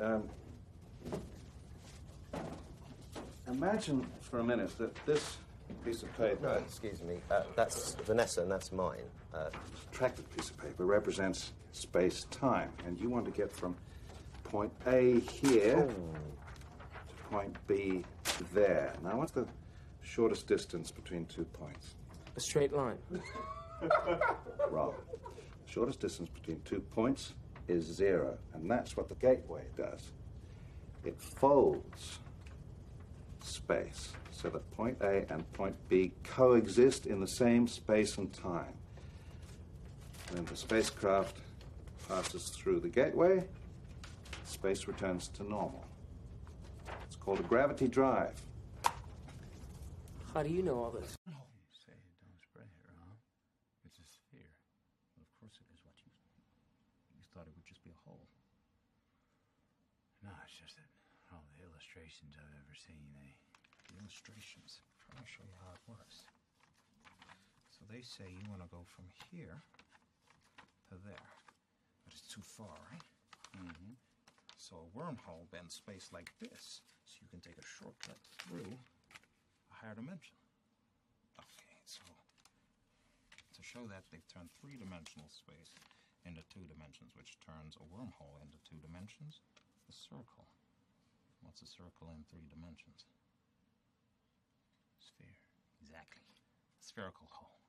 Um, imagine for a minute that this piece of paper, No, excuse me. Uh, that's Vanessa, and that's mine. Uh, attractive piece of paper, represents space time, and you want to get from point A here to point B there. Now, what's the shortest distance between two points? A straight line. Wrong. The shortest distance between two points is zero, and that's what the gateway does. It folds space so that point A and point B coexist in the same space and time. When the spacecraft passes through the gateway, space returns to normal. It's called a gravity drive. How do you know all this? Say don't spread it, huh? It's a sphere. Well, of course it is. What you you thought it would just be a hole. No, it's just that all the illustrations I've ever seen, they the illustrations. I'll show you how it works. So they say you want to go from here to there, but it's too far, right? Mm-hmm. So a wormhole bends space like this, so you can take a shortcut through a higher dimension. Okay, so to show that they've turned three-dimensional space into two dimensions, which turns a wormhole into two dimensions. A circle. What's a circle in three dimensions? Sphere. Exactly. A Spherical hole.